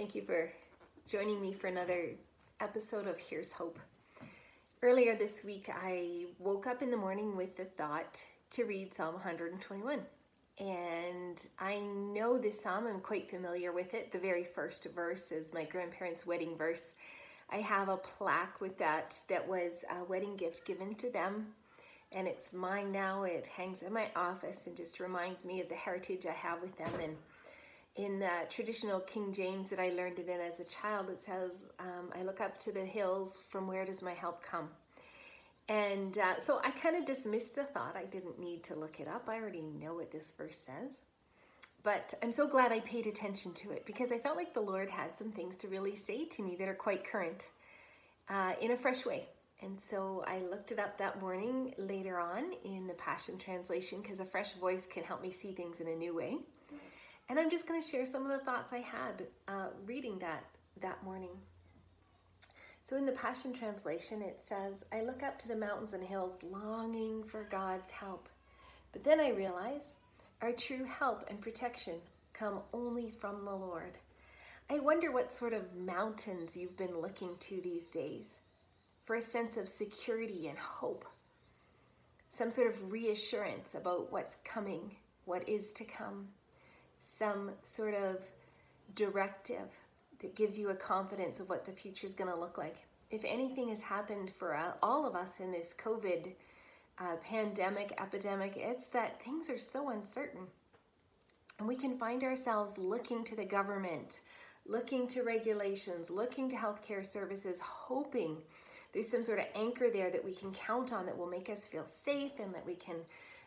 Thank you for joining me for another episode of Here's Hope. Earlier this week, I woke up in the morning with the thought to read Psalm 121. And I know this psalm, I'm quite familiar with it. The very first verse is my grandparents' wedding verse. I have a plaque with that that was a wedding gift given to them and it's mine now. It hangs in my office and just reminds me of the heritage I have with them. And in the traditional King James that I learned it in as a child, it says, um, I look up to the hills, from where does my help come? And uh, so I kind of dismissed the thought. I didn't need to look it up. I already know what this verse says. But I'm so glad I paid attention to it because I felt like the Lord had some things to really say to me that are quite current uh, in a fresh way. And so I looked it up that morning later on in the Passion Translation because a fresh voice can help me see things in a new way. And I'm just going to share some of the thoughts I had uh, reading that that morning. So in the Passion Translation, it says, I look up to the mountains and hills longing for God's help. But then I realize our true help and protection come only from the Lord. I wonder what sort of mountains you've been looking to these days for a sense of security and hope, some sort of reassurance about what's coming, what is to come, some sort of directive that gives you a confidence of what the future is going to look like. If anything has happened for uh, all of us in this COVID uh, pandemic, epidemic, it's that things are so uncertain. And we can find ourselves looking to the government, looking to regulations, looking to healthcare services, hoping there's some sort of anchor there that we can count on that will make us feel safe and that we can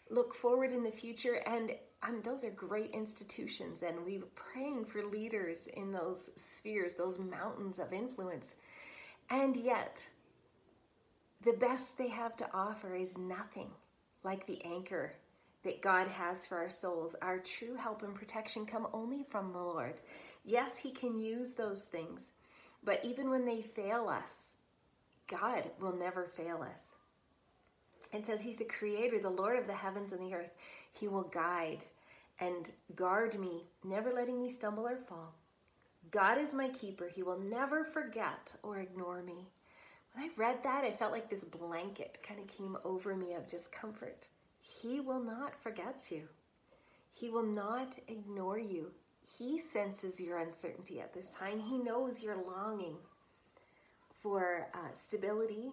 look forward in the future. And um, those are great institutions, and we are praying for leaders in those spheres, those mountains of influence. And yet, the best they have to offer is nothing like the anchor that God has for our souls. Our true help and protection come only from the Lord. Yes, He can use those things, but even when they fail us, God will never fail us. It says he's the creator, the Lord of the heavens and the earth. He will guide and guard me, never letting me stumble or fall. God is my keeper. He will never forget or ignore me. When I read that, I felt like this blanket kind of came over me of just comfort. He will not forget you. He will not ignore you. He senses your uncertainty at this time. He knows your longing for uh, stability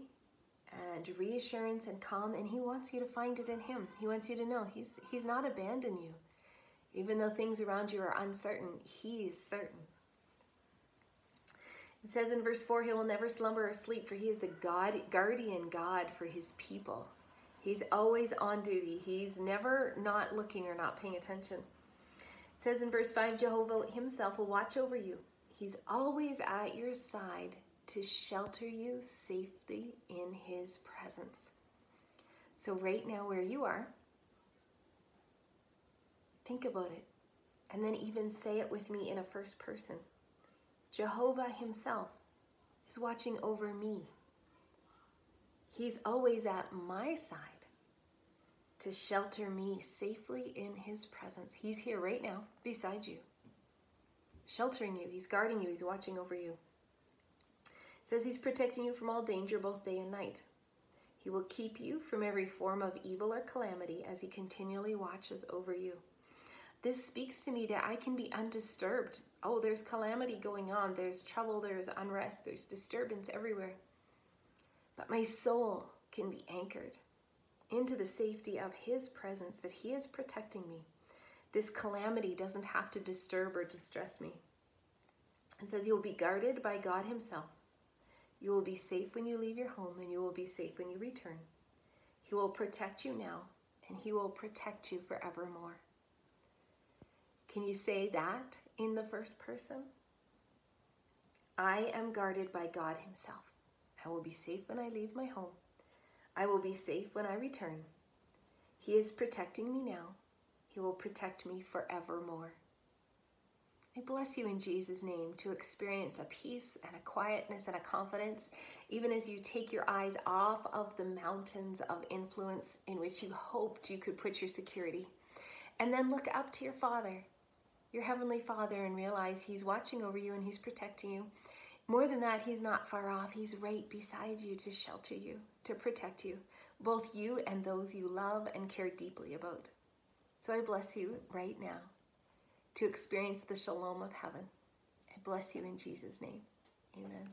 and reassurance and calm and he wants you to find it in him. He wants you to know he's he's not abandoned you. Even though things around you are uncertain he is certain. It says in verse 4 he will never slumber or sleep for he is the god guardian god for his people. He's always on duty. He's never not looking or not paying attention. It says in verse 5 jehovah himself will watch over you. He's always at your side to shelter you safely in His presence. So, right now, where you are, think about it. And then even say it with me in a first person. Jehovah Himself is watching over me. He's always at my side to shelter me safely in His presence. He's here right now beside you, sheltering you. He's guarding you. He's watching over you says he's protecting you from all danger both day and night. He will keep you from every form of evil or calamity as he continually watches over you. This speaks to me that I can be undisturbed. Oh, there's calamity going on, there's trouble, there's unrest, there's disturbance everywhere. But my soul can be anchored into the safety of his presence, that he is protecting me. This calamity doesn't have to disturb or distress me. It says you will be guarded by God himself. You will be safe when you leave your home, and you will be safe when you return. He will protect you now, and He will protect you forevermore. Can you say that in the first person? I am guarded by God Himself. I will be safe when I leave my home. I will be safe when I return. He is protecting me now. He will protect me forevermore. I bless you in Jesus' name to experience a peace and a quietness and a confidence, even as you take your eyes off of the mountains of influence in which you hoped you could put your security. And then look up to your Father your Heavenly Father and realize He's watching over you and He's protecting you. More than that, He's not far off. He's right beside you to shelter you, to protect you, both you and those you love and care deeply about. So I bless you right now to experience the shalom of heaven. I bless you in Jesus' name. Amen.